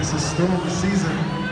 It's a storm season.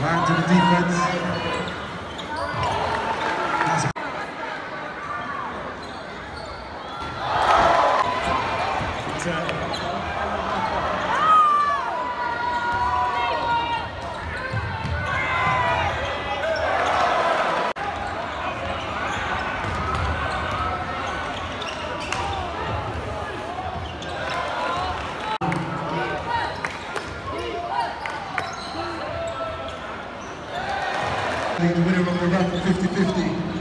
Line to the defense. That's It's, uh, the winner of the raffle 50-50.